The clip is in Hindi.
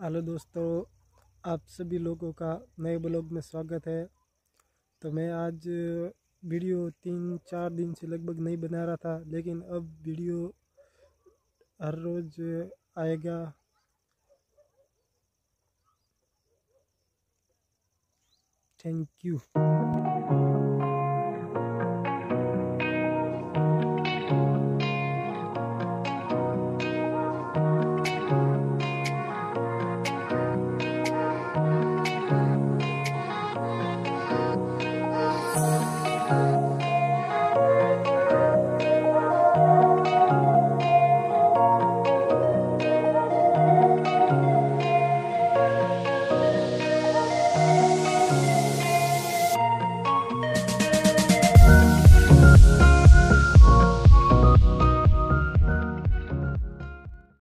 हेलो दोस्तों, आप सभी लोगों का नए ब्लॉग में स्वागत है। तो मैं आज वीडियो तीन चार दिन से लगभग नहीं बना रहा था, लेकिन अब वीडियो हर रोज़ आएगा। Thank you